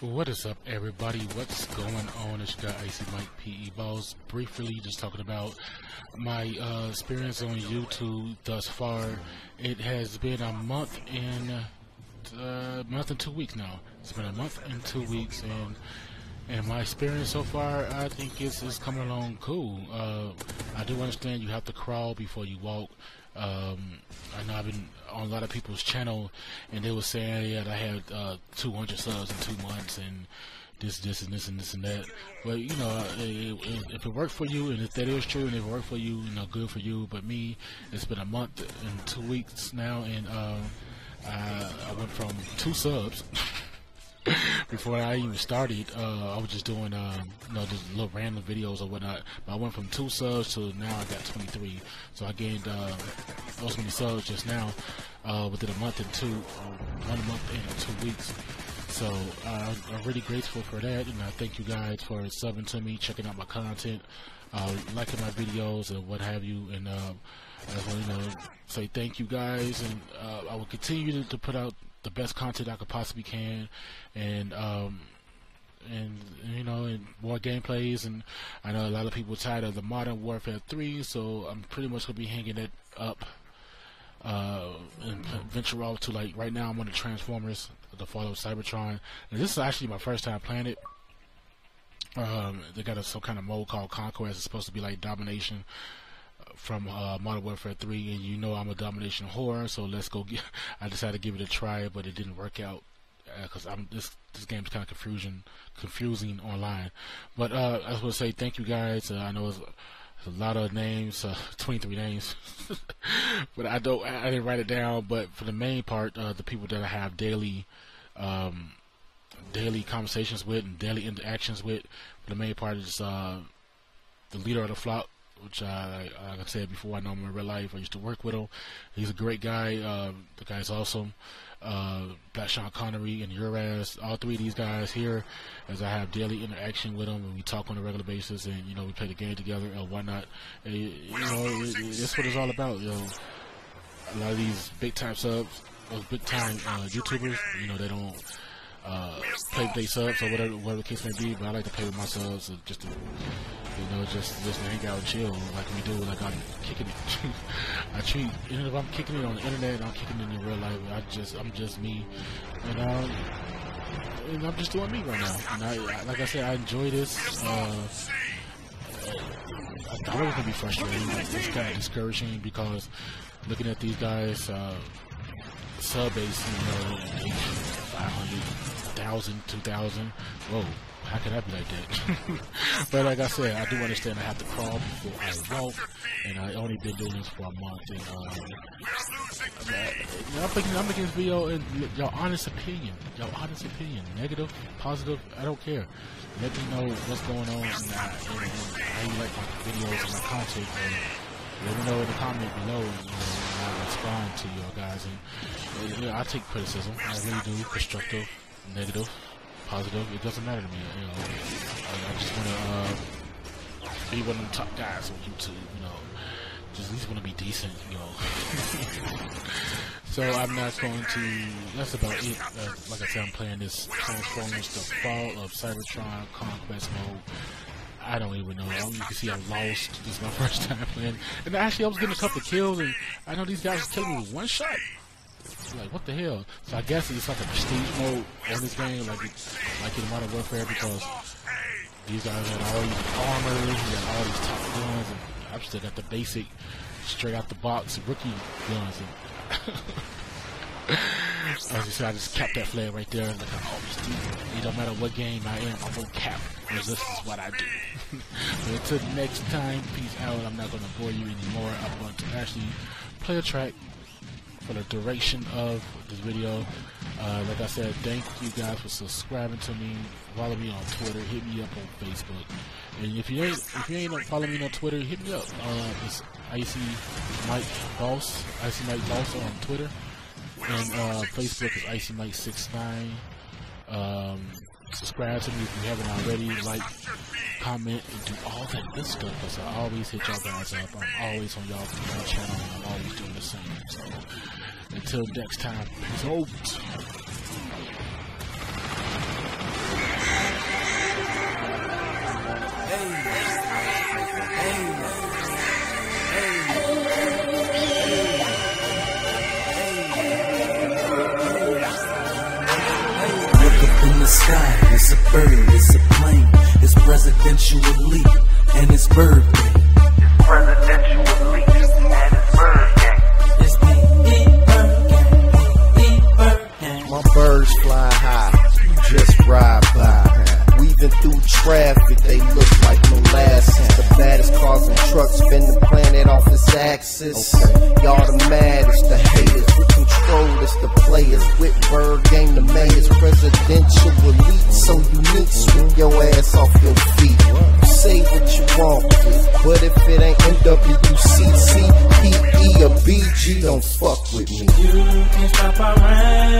What is up, everybody? What's going on? It's your guy Icy Mike PE Balls. Briefly, just talking about my uh, experience on YouTube thus far. It has been a month and uh, month and two weeks now. It's been a month and two weeks, and and my experience so far, I think it's, it's coming along cool. Uh, I do understand you have to crawl before you walk. Um, I know I've been on a lot of people's channel, and they were saying that I had uh, 200 subs in two months, and this, this, and this, and this, and that. But you know, it, it, if it worked for you, and if that is true, and if it worked for you, you know, good for you. But me, it's been a month and two weeks now, and uh, I, I went from two subs. before I even started, uh, I was just doing, um, you know, just little random videos or whatnot. But I went from two subs to now I got 23. So I gained uh, those many subs just now uh, within a month and two, one month and two weeks. So uh, I'm really grateful for that, and I thank you guys for subbing to me, checking out my content, uh, liking my videos, and what have you. And uh, I just want to you know, say thank you guys, and uh, I will continue to, to put out the best content I could possibly can, and um, and you know, and more gameplays. And I know a lot of people tired of the Modern Warfare 3, so I'm pretty much gonna be hanging it up. Uh, and venture off to like right now I'm on the Transformers, the Fall of Cybertron, and this is actually my first time playing it. Um, they got a, some kind of mode called Conquest. It's supposed to be like domination from uh, Modern Warfare 3, and you know I'm a domination whore, so let's go. I decided to give it a try, but it didn't work out because uh, I'm this this game's kind of confusion confusing online. But uh, I just want to say thank you guys. Uh, I know it's, it's, a lot of names, uh, 23 names, but I don't I didn't write it down. But for the main part, uh, the people that I have daily. Um, daily conversations with and daily interactions with. For the main part is uh, the leader of the flock, which I, like I said before, I know him in real life. I used to work with him. He's a great guy. Uh, the guy's awesome. Uh, Black Sean Connery and Uraz, all three of these guys here, as I have daily interaction with them, and we talk on a regular basis, and you know we play the game together and whatnot. And, you know, it, it, it's what it's all about. You know, a lot of these big time subs, those big time uh, YouTubers, you know, they don't uh, play with their subs or whatever, whatever the case may be. But I like to play with my subs just to, you know, just just hang out and chill like we do. Like I'm kicking it. I treat, even if I'm kicking it on the internet, I'm kicking it in real life. I just, I'm just me, and um, and I'm just doing me right now. And I, like I said, I enjoy this. Uh, I thought it was gonna be frustrating. Like, it's kind of discouraging because looking at these guys, uh, sub base, you know, 500 thousand, two thousand. Whoa, how can I be like that? but like I said, I do understand I have to crawl before I walk, and I only been doing this for a month. And um, I'm, making, I'm making this video in your honest opinion, your honest opinion, negative, positive, I don't care. Let me know what's going on and, uh, and, and how you like my videos and my content. And, let me know in the comment below, and, you know, and I'll respond to you guys. And, uh, I take criticism, I really do, constructive, negative, positive, it doesn't matter to me. You know, I, I just want to uh, be one of the top guys on YouTube. You know, just at least want to be decent. You know. so I'm not going to. That's about it. Uh, like I said, I'm playing this Transformers: The Fall of Cybertron Conquest mode. I don't even know. You can see I lost. This is my first time playing. And actually, I was getting a couple kills, and I know these guys are killing me with one shot like, what the hell? So I guess it's like a prestige mode on this game, like like in Modern Warfare, because these guys had all these armor, he had all these top guns, and I've still got the basic, straight out the box rookie guns. As you said, I just capped that flag right there. Like I always do. It don't matter what game I am, I'm gonna cap. Because this is what I do. but until next time, peace out. I'm not gonna bore you anymore. I'm going to actually play a track for the duration of this video. Uh, like I said, thank you guys for subscribing to me. Follow me on Twitter. Hit me up on Facebook. And if you ain't if you ain't following me on Twitter, hit me up. Uh, it's Icy Mike Boss, Icy Mike Boss on Twitter, and uh, Facebook is Icy Mike 69. Um, subscribe to me if you haven't already. Like, comment, and do all that good stuff. Because I always hit y'all guys up. I'm always on y'all channel, and I'm always doing the same. So, until next time, peace out. Bird, it's a plane, it's presidential elite, and it's birthday. It's presidential elite, and it's birthday. It's. Bird Gang, P.E. Bird Gang. My birds fly high, you just ride by. Weaving through traffic, they look like molasses. The baddest cars and trucks spin the planet off its axis. Y'all the maddest, the Don't fuck with me. You can stop rain.